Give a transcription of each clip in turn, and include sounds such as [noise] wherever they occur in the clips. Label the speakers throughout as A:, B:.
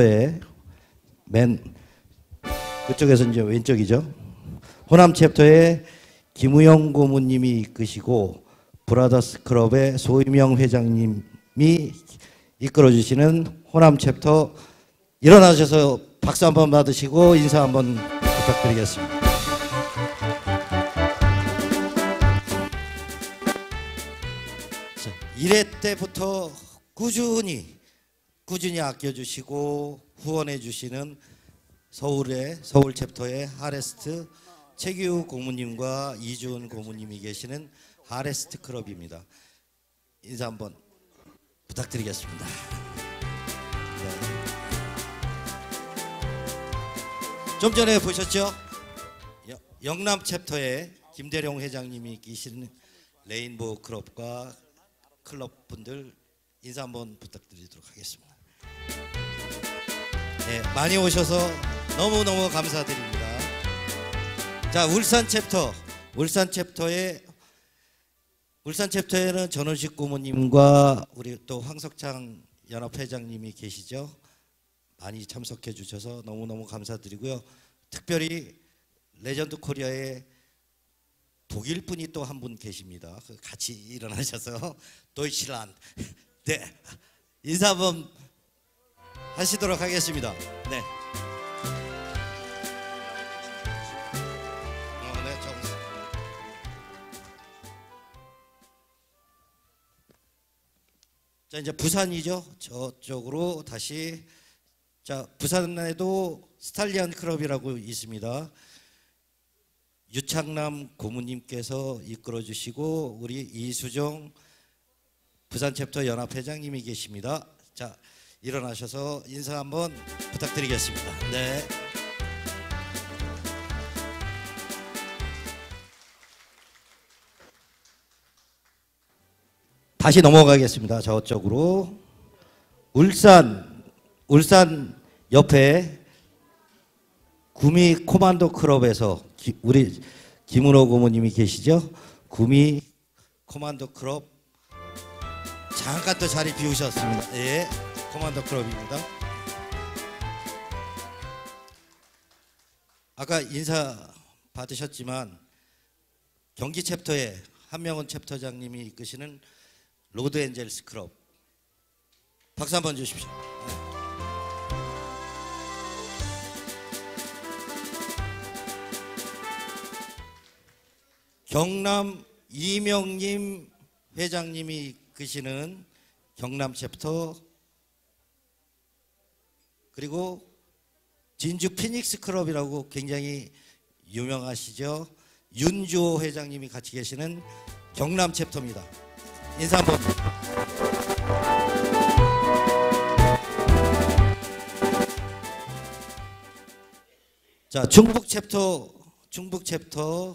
A: 챕터의 맨 그쪽에서 이제 왼쪽이죠. 호남 chapter에 김우영 고문님이 이끄시고 브라더스 클럽의 소희명 회장님이 이끌어 주시는 호남 챕터 일어나셔서 박수 한번 받으시고 인사 한번 부탁드리겠습니다. 자, 1회 때부터 꾸준히 꾸준히 아껴주시고 후원해 주시는 서울의 서울 챕터의 하레스트 최규 고모님과 이주은 고모님이 계시는 하레스트 클럽입니다. 인사 한번 부탁드리겠습니다. 네. 좀 전에 보셨죠? 여- 영남 챕터에 김대룡 회장님이 계시는 레인보우 클럽과 클럽 분들 인사 한번 부탁드리도록 하겠습니다. 네, 많이 오셔서 너무 너무 감사드립니다. 자, 울산 챕터, 울산 chapter에 울산 chapter에는 전원식 고문님과 우리 또 황석창 연합회장님이 계시죠. 많이 참석해 주셔서 너무 너무 감사드리고요. 특별히 레전드 코리아의 독일 분이 또 한 분 계십니다. 그 같이 일어나셔서 [laughs] Deutschland 네 인사 한번 하시도록 하겠습니다. 네. 어, 네, 좀- 자 이제 부산이죠. 저쪽으로 다시 자 부산에도 스탈리안 클럽이라고 있습니다. 유창남 고모님께서 이끌어 주시고 우리 이수정 부산 챕터 연합 회장님이 계십니다. 자 일어나셔서 인사 한번 부탁드리겠습니다. 네. 다시 넘어가겠습니다. 저쪽으로 울산 울산 옆에 구미 코만도 클럽에서 기- 우리 김은호 고모님이 계시죠? 구미 코만도 클럽 잠깐 또 자리 비우셨습니다. 예, 코만도 클럽입니다. 아까 인사 받으셨지만 경기 챕터에 한명훈 챕터장님이 이끄시는 Road Angels 클럽 박수 한번 주십시오. 경남 이명님 회장님이 이끄시는 경남 챕터 그리고 진주 피닉스 클럽이라고 굉장히 유명하시죠. 윤주호 회장님이 같이 계시는 경남 chapter입니다. 인사 한번. 자, 충북 chapter 충북 chapter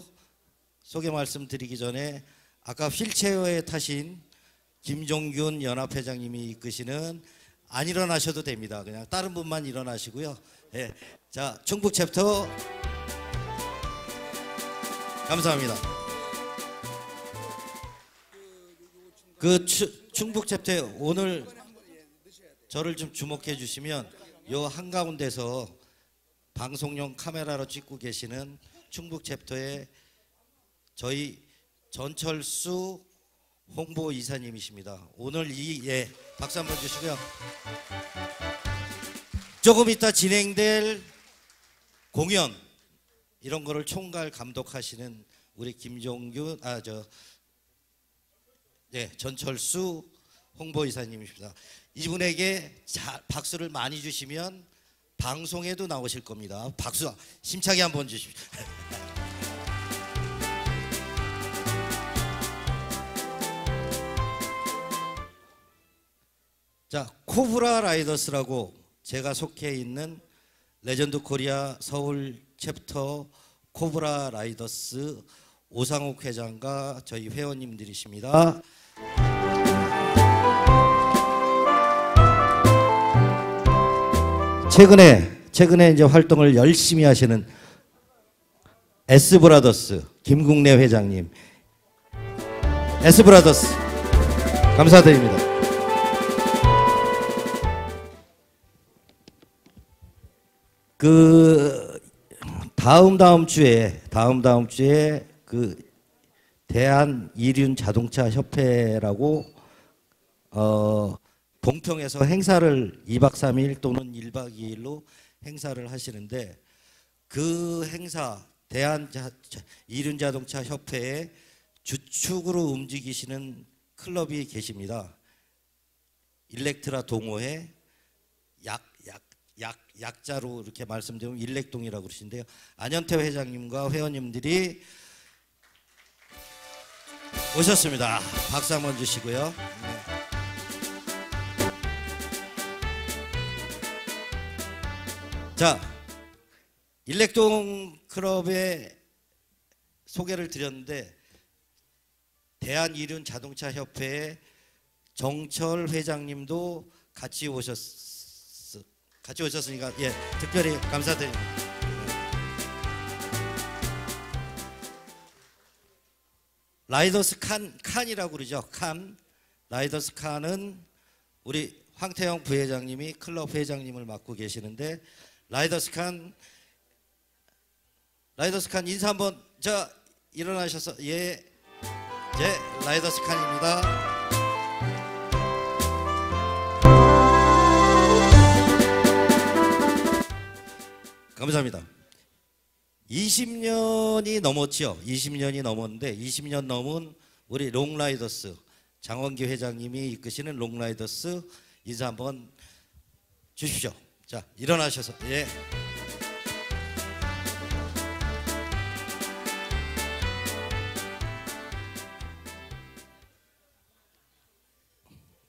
A: 소개 말씀드리기 전에 아까 휠체어에 타신 김종균 연합회장님이 이끄시는 안 일어나셔도 됩니다. 그냥 다른 분만 일어나시고요. 예. 자, 충북 챕터 감사합니다. 그 추, 충북 chapter에 오늘 저를 좀 주목해 주시면 요 한가운데서 방송용 카메라로 찍고 계시는 충북 chapter의 저희 전철수 홍보 이사님이십니다. 오늘 이 예, 박수 한번 주시고요. 조금 이따 진행될 공연 이런 거를 총괄 감독하시는 우리 김종균 아저 네, 전철수 홍보 이사님이십니다. 이분에게 자, 박수를 많이 주시면 방송에도 나오실 겁니다. 박수 심차게 한번 주십시오. [laughs] 자, Cobra Riders라고 제가 속해 있는 Legend Korea 서울 chapter Cobra Riders 오상욱 회장과 저희 회원님들이십니다. 최근에 최근에 이제 활동을 열심히 하시는 S Brothers 김국래 회장님, S 브라더스 감사드립니다. 그 다음 다음 주에 다음 다음 주에 그 대한 이륜 자동차 협회라고 어 봉평에서 행사를 2박 3일 또는 1박 2일로 행사를 하시는데 그 행사 대한 이륜 자동차 협회의 주축으로 움직이시는 클럽이 계십니다. 일렉트라 동호회 약, 약, 약, 약자로 이렇게 말씀드리면 일렉동이라고 그러시는데요. 안현태 회장님과 회원님들이 오셨습니다. 박수 한번 주시고요. 네. 자, 일렉동 클럽의 소개를 드렸는데 대한 이륜 자동차 협회의 정철 회장님도 같이 오셨 같이 오셨으니까 예 특별히 감사드립니다. 라이더스 칸 칸이라고 그러죠 칸 라이더스 칸은 우리 황태영 부회장님이 클럽 회장님을 맡고 계시는데 Riders Khan Riders Khan 인사 한번 자 일어나셔서 예, 예 Riders Khan입니다. 감사합니다. 20년이 넘었죠. 20년이 넘었는데 20년 넘은 우리 Long Riders 장원기 회장님이 이끄시는 Long Riders 인사 한번 주십시오. 자 일어나셔서 예.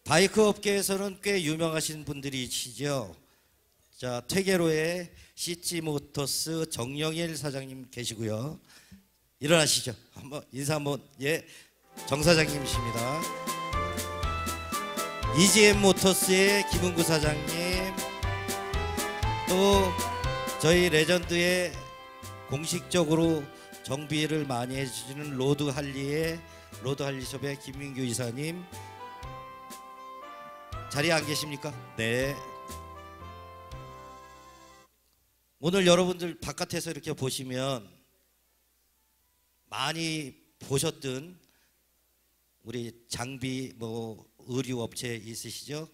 A: 바이크 업계에서는 꽤 유명하신 분들이시죠. 자, 퇴계로의 CG Motors 정영일 사장님 계시고요. 일어나시죠. 한번 인사 한번 예. 정 사장님이십니다. EGM Motors의 김은구 사장님 또 저희 Legend의 공식적으로 정비를 많이 해주시는 Road Harley의 Road Harley숍의 김민규 이사님 자리에 안 계십니까? 네. 오늘 여러분들 바깥에서 이렇게 보시면 많이 보셨던 우리 장비 뭐 의류 업체 있으시죠?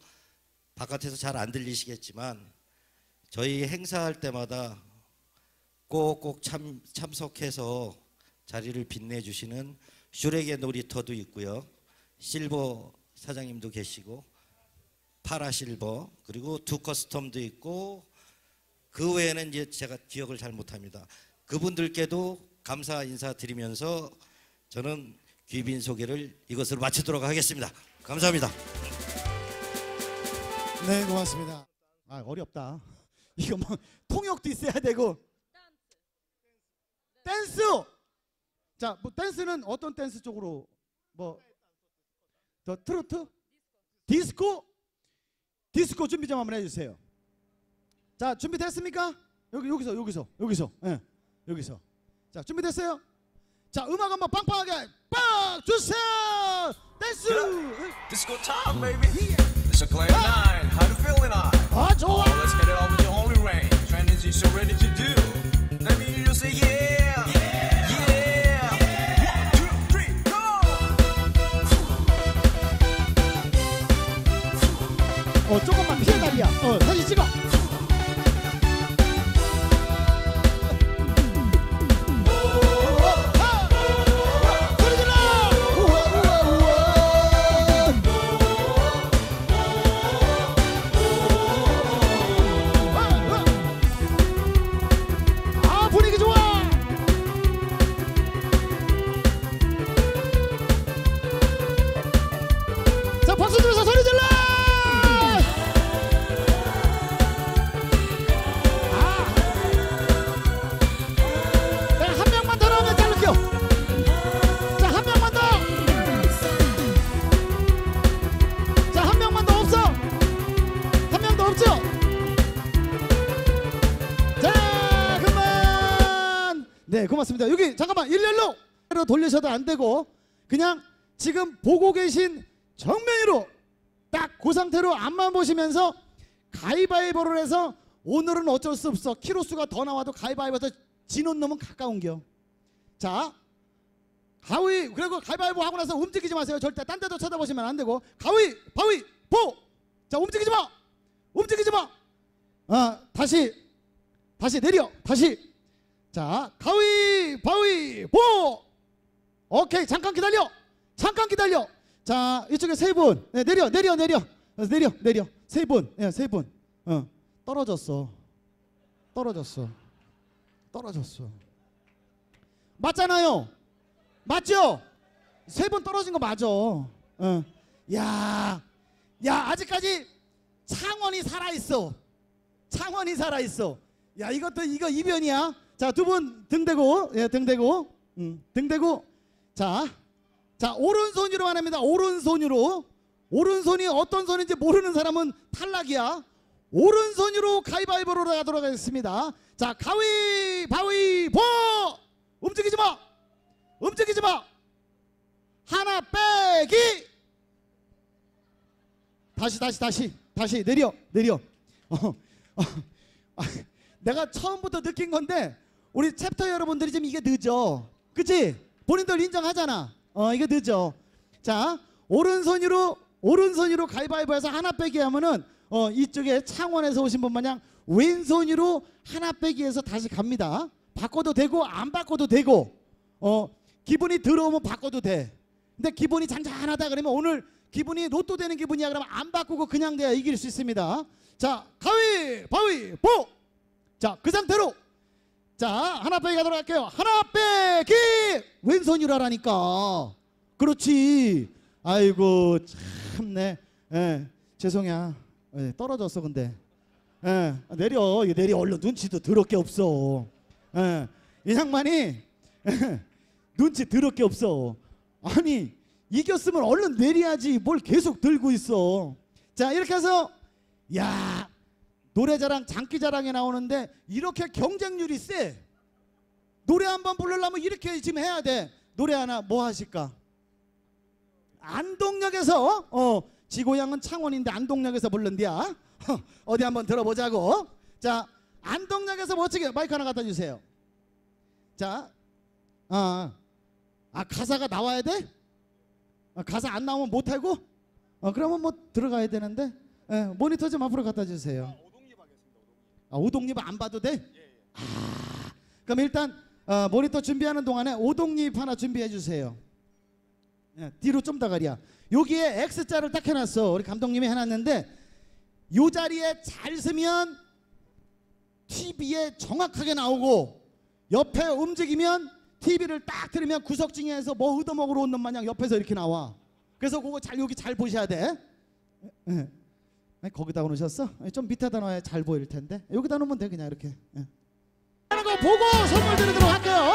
A: 바깥에서 잘 안 들리시겠지만 저희 행사할 때마다 꼭꼭 참, 참석해서 자리를 빛내주시는 슈레게 놀이터도 있고요. 실버 사장님도 계시고 파라실버 그리고 두 커스텀도 있고 그 외에는 이제 제가 기억을 잘 못합니다. 그분들께도 감사 인사 드리면서 저는 귀빈 소개를 이것으로 마치도록 하겠습니다. 감사합니다.
B: 네, 고맙습니다. 아, 어렵다. [laughs] 이거 뭐 통역도 있어야 되고. 댄스. 자, 뭐 댄스는 어떤 댄스 쪽으로 뭐 더 트로트? 디스코? 디스코 준비 좀 한번 해 주세요. 자, 준비됐습니까? 여기 여기서 여기서 여기서. 예. 여기서. 자, 준비됐어요? 자, 음악 한번 빵빵하게 빵 주세요. 댄스.
C: Disco time, baby. It's a clear nine. How you feeling, I?
B: 아, 좋아.
C: Let's get it on with your only rain. Training is so ready to do. Let me hear you say. Yeah.
B: 네, 고맙습니다. 여기 잠깐만 일렬로 돌리셔도 안 되고 그냥 지금 보고 계신 정면으로 딱 그 상태로 앞만 보시면서 가위바위보를 해서 오늘은 어쩔 수 없어. 키로수가 더 나와도 가위바위보에서 지는 놈은 가까운겨. 자, 가위 그리고 가위바위보 하고 나서 움직이지 마세요. 절대 딴 데도 쳐다보시면 안 되고 가위 바위 보. 자 움직이지 마. 움직이지 마. 아 다시 다시 내려 다시. 자 가위 바위 보. 오케이 잠깐 기다려. 잠깐 기다려. 자 이쪽에 세 분. 네, 내려 내려 내려 어, 내려 내려 세 분. 예, 세 분. 어 떨어졌어. 떨어졌어. 떨어졌어. 맞잖아요. 맞죠? 세 번 떨어진 거 맞아. 어. 야, 야 아직까지 창원이 살아 있어. 창원이 살아 있어. 야 이것도 이거 이변이야. 자 두 분 등 대고, 예, 등 대고, 음, 등 대고. 자, 자 오른손으로만 합니다. 오른손으로. 오른손이 어떤 손인지 모르는 사람은 탈락이야. 오른손으로 가위바위보로 가도록 하겠습니다. 자 가위바위보 움직이지 마. 움직이지 마. 하나 빼기. 다시 다시 다시 다시 내려 내려. 어, 어, 아, [laughs] 내가 처음부터 느낀 건데 우리 챕터 여러분들이 지금 이게 늦어. 그치? 본인들 인정하잖아. 어 이게 늦어. 자 오른손으로 오른손으로 가위바위보 해서 하나 빼기 하면은 어 이쪽에 창원에서 오신 분 마냥 왼손으로 하나 빼기 해서 다시 갑니다. 바꿔도 되고 안 바꿔도 되고 어 기분이 들어오면 바꿔도 돼. 근데 기분이 잔잔하다 그러면 오늘 기분이 로또 되는 기분이야 그러면 안 바꾸고 그냥 돼야 이길 수 있습니다. 자 가위 바위 보. 자 그 상태로 자 하나 빼기 가도록 할게요. 하나 빼기 왼손으로 하라니까. 그렇지. 아이고 참네. 예, 죄송해요. 예, 떨어졌어 근데. 예, 내려 내려 얼른 눈치도 더럽게 없어. 예, 이 양반이 눈치 더럽게 없어. 아니 이겼으면 얼른 내려야지 뭘 계속 들고 있어. 자 이렇게 해서 야 노래자랑 장기자랑에 나오는데 이렇게 경쟁률이 세. 노래 한 번 부르려면 이렇게 지금 해야 돼. 노래 하나 뭐 하실까? 안동역에서 어 지고향은 창원인데 안동역에서 부른디야. 어디 한번 들어보자고. 자 안동역에서 멋지게 마이크 하나 갖다 주세요. 자, 아, 아 가사가 나와야 돼? 아, 가사 안 나오면 못 하고? 어, 그러면 뭐 들어가야 되는데. 예, 모니터 좀 앞으로 갖다 주세요. 아, 오동립 안 봐도 돼? 아, 그럼 일단 어, 모니터 준비하는 동안에 오동립 하나 준비해 주세요. 예, 뒤로 좀 더 가랴. 여기에 X자를 딱 해놨어. 우리 감독님이 해놨는데 요 자리에 잘 쓰면 TV에 정확하게 나오고 옆에 움직이면 TV를 딱 들으면 구석진에서 뭐 얻어먹으러 온 놈 마냥 옆에서 이렇게 나와. 그래서 그거 잘 여기 잘 보셔야 돼. 예. 아니, 거기다 놓으셨어? 좀 밑에다 놔야 잘 보일 텐데. 여기다 놓으면 돼 그냥 이렇게. 예. 하는 거 보고 선물 드리도록 할게요.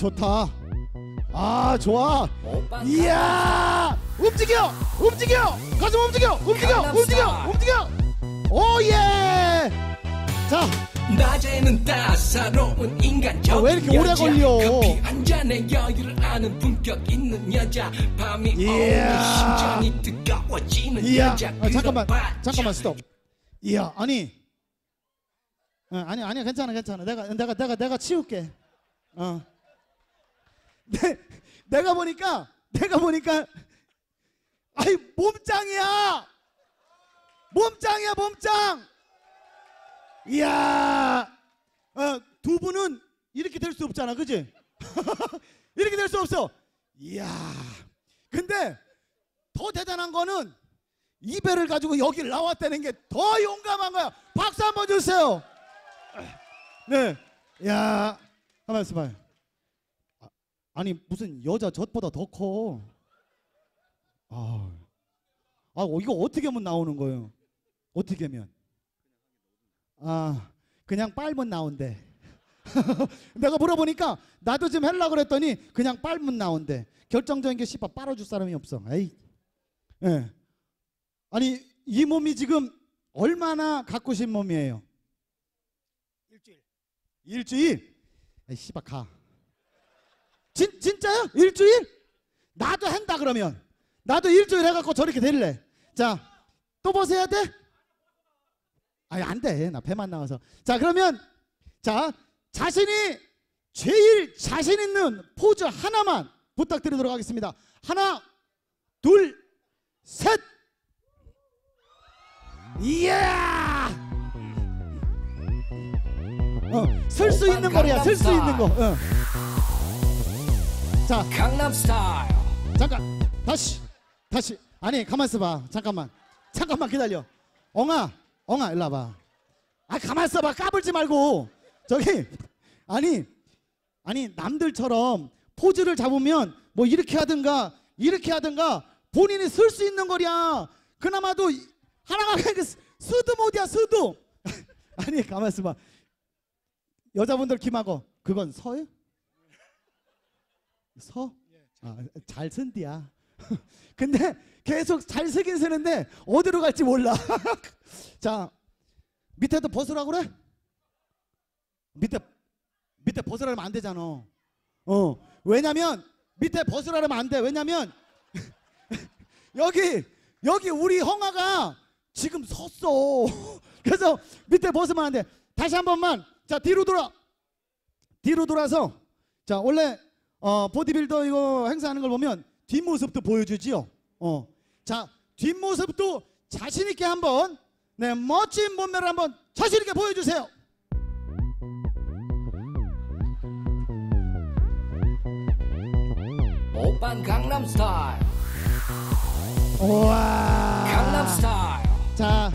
B: 좋다. 아 좋아. 이야! 움직여! 움직여! 가슴 움직여! 움직여! 움직여! 움직여! 오예! 자.
D: 낮에는 따사로운 인간적
B: 아, 왜 이렇게 오래. 걸려?
D: 커피 한 잔에 여유를 아는 품격 있는 여자. 밤이. 오면 심장이 뜨거워지는
B: 이야.
D: 여자.
B: 아, 잠깐만. 잠깐만. 스톱. 이야 아니. 어, 아니 아니 괜찮아 괜찮아. 내가 내가 내가 내가 치울게. 어 내, 내가 보니까 내가 보니까 아이 몸짱이야! 몸짱이야 몸짱! 이야 어, 두 분은 이렇게 될 수 없잖아 그지? [laughs] 이렇게 될 수 없어. 이야 근데 더 대단한 거는 이 배를 가지고 여기를 나왔다는 게 더 용감한 거야. 박수 한번 주세요. 네. 야 가만 있어봐요 아, 아니 무슨 여자 젖보다 더 커. 아, 아 이거 어떻게 하면 나오는 거예요? 어떻게 하면? 아 그냥 빨면 나온대. [laughs] 내가 물어보니까 나도 좀 하려고 그랬더니 그냥 빨면 나온대. 결정적인 게 씨발 빨아줄 사람이 없어. 에이. 예. 아니 이 몸이 지금 얼마나 가꾸신 몸이에요? 일주일. 일주일? 씨발 가 진, 진짜요? 일주일? 나도 한다 그러면 나도 일주일 해갖고 저렇게 될래 자또 벗어야 돼? 아니 안돼 나 배만 나와서 자 그러면 자 자신이 제일 자신 있는 포즈 하나만 부탁드리도록 하겠습니다 하나 둘셋 이야 어설 수 있는 거리야 설수 있는 거 어. 자.
D: 강남 스타일.
B: 잠깐. 다시. 다시. 아니 가만 있어봐. 잠깐만. 잠깐만 기다려. 엉아. 엉아 일로 와봐. 아 가만 있어봐. 까불지 말고. 저기 아니 아니 남들처럼 포즈를 잡으면 뭐 이렇게 하든가 이렇게 하든가 본인이 쓸 수 있는 거랴 그나마도 이- 하나가 그냥 스드 모드야 스드 아니 가만 있어봐. 여자분들 김하고. 그건 서요? 서? 아, 잘 쓴디야. [laughs] 근데 계속 잘 쓰긴 쓰는데 어디로 갈지 몰라. [laughs] 자, 밑에도 벗으라 그래? 밑에 밑에 벗으라면 안 되잖아. 어, 왜냐면 밑에 벗으라면 안 돼. 왜냐면 [laughs] 여기 여기 우리 형아가 지금 섰어. 그래서 밑에 벗으면 안 돼. 다시 한 번만. 자, 뒤로 돌아. 뒤로 돌아서 자, 원래 어, 보디빌더 이거 행사하는 걸 보면 뒷모습도 보여주지요. 어. 자, 뒷모습도 자신 있게 한번 네, 멋진 몸매를 한번 자신 있게 보여 주세요.
D: 오빤 강남 스타일
B: 우와.
D: 강남 스타일
B: 자,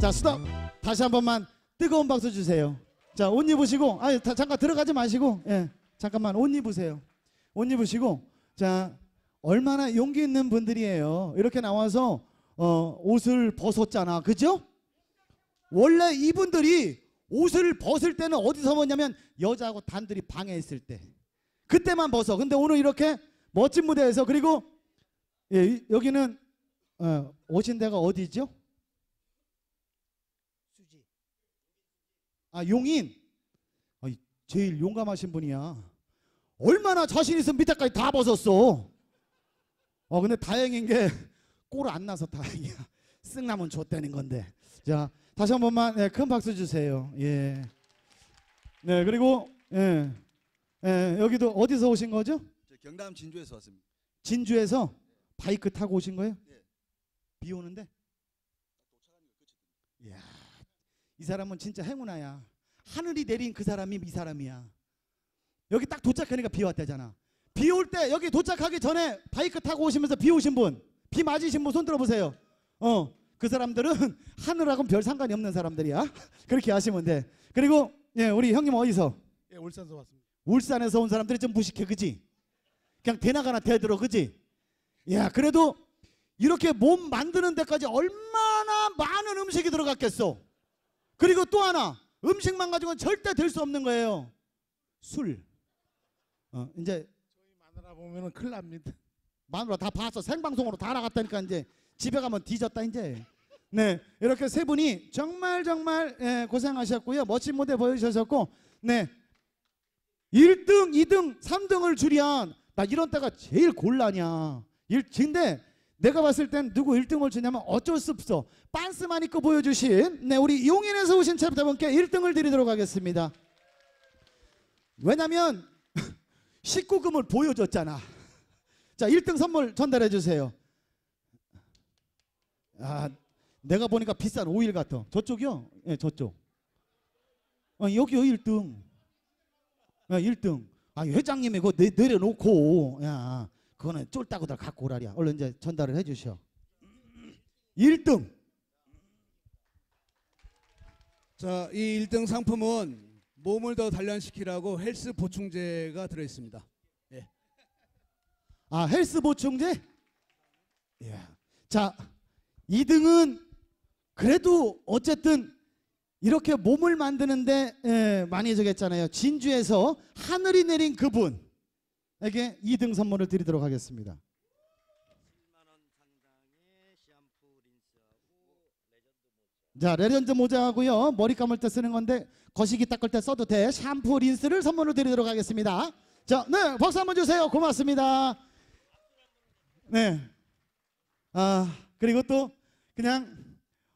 B: 자, 스톱. 다시 한 번만 뜨거운 박수 주세요. 자, 옷 입으시고, 아니, 다- 잠깐 들어가지 마시고, 예, 잠깐만 옷 입으세요. 옷 입으시고, 자, 얼마나 용기 있는 분들이에요. 이렇게 나와서 어, 옷을 벗었잖아, 그죠? 원래 이분들이 옷을 벗을 때는 어디서 벗냐면 여자하고 단둘이 방에 있을 때, 그때만 벗어. 근데 오늘 이렇게 멋진 무대에서 그리고 예, 이- 여기는 어, 오신 데가 어디죠? 아 용인. 아, 제일 용감하신 분이야. 얼마나 자신 있으면 밑에까지 다 벗었어. 어 근데 다행인 게 꼴 안 나서 다행이야. 쓱 나면 좆되는 건데. 자 다시 한 번만 네, 큰 박수 주세요. 예. 네 그리고 예, 예 여기도 어디서 오신 거죠?
E: 저 경남 진주에서 왔습니다.
B: 진주에서 바이크 타고 오신 거예요?
E: 예.
B: 비 오는데? 이야, 이 사람은 진짜 행운아야. 하늘이 내린 그 사람이 이 사람이야. 여기 딱 도착하니까 비 왔대잖아. 비 올 때 여기 도착하기 전에 바이크 타고 오시면서 비 오신 분, 비 맞으신 분 손 들어보세요. 어, 그 사람들은 [laughs] 하늘하고는 별 상관이 없는 사람들이야. [laughs] 그렇게 하시면 돼. 그리고 예, 우리 형님 어디서?
F: 예, 울산에서 왔습니다.
B: 울산에서 온 사람들이 좀 무식해, 그지? 그냥 대나가나 대들어, 그지? 야, 그래도 이렇게 몸 만드는 데까지 얼마나 많은 음식이 들어갔겠어. 그리고 또 하나, 음식만 가지고는 절대 될 수 없는 거예요. 술. 어, 이제
F: 마누라 보면은 큰일 납니다.
B: 마누라 다 봤어. 생방송으로 다 나갔다니까 이제 집에 가면 뒤졌다 이제. 네, 이렇게 세 분이 정말 정말 예, 고생하셨고요. 멋진 무대 보여주셨고, 네, 1등, 2등, 3등을 줄이한 나 이런 때가 제일 곤란이야. 일, 근데 내가 봤을 땐 누구 1등을 주냐면 어쩔 수 없어. 빤스만 입고 보여주신 네 우리 용인에서 오신 챕터분께 1등을 드리도록 하겠습니다. 왜냐면 19금을 보여줬잖아. 자, 1등 선물 전달해 주세요. 아, 내가 보니까 비싼 오일 같아. 저쪽이요? 예, 저쪽. 어, 여기요 1등. 야, 1등. 아, 회장님이 그거 내, 내려놓고 야, 그거는 쫄따구들 갖고 오라랴. 얼른 이제 전달을 해 주셔. 1등.
E: 자, 이 1등 상품은 몸을 더 단련시키라고 헬스 보충제가 들어 있습니다.
B: 아, 헬스 보충제? 예. 자, 2등은 그래도 어쨌든 이렇게 몸을 만드는데 예, 많이 저겠잖아요. 진주에서 하늘이 내린 그분에게 2등 선물을 드리도록 하겠습니다. 자, 레전드 모자하고요. 머리 감을 때 쓰는 건데 거시기 닦을 때 써도 돼. 샴푸 린스를 선물로 드리도록 하겠습니다. 자, 네, 박수 한번 주세요. 고맙습니다. 네. 아 그리고 또 그냥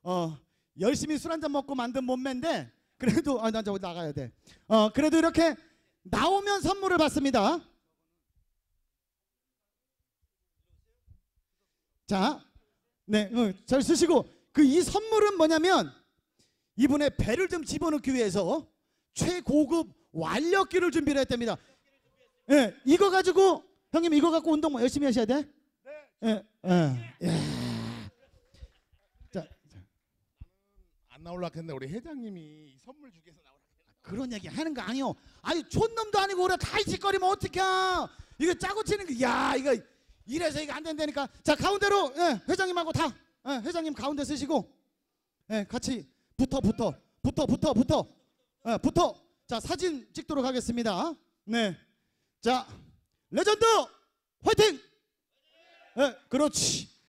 B: 어 열심히 술 한 잔 먹고 만든 몸매인데 그래도 아나 나가야 돼. 어 그래도 이렇게 나오면 선물을 받습니다. 자, 네, 어, 잘 쓰시고 그 이 선물은 뭐냐면 이분의 배를 좀 집어넣기 위해서 최고급 완력기를 준비를 했답니다. 예, 이거 가지고 형님 이거 갖고 운동 열심히 하셔야 돼. 예, 예, 예. 자,
F: 안 나올라 했는데 우리 회장님이 선물 주기 위해서 나오라.
B: 그런 얘기 하는 거 아니요. 아니 촌놈도 아니고 그래 가이짓거리면 어떡해? 이거 짜고 치는 거, 야 이거 이래서 이거 안 된다니까. 자 가운데로 예, 회장님하고 다 예, 회장님 가운데 쓰시고 예, 같이 붙어 붙어 붙어 붙어 붙어 예, 붙어. 자 사진 찍도록 하겠습니다. 네, 자 레전드 화이팅! 예, 그렇지.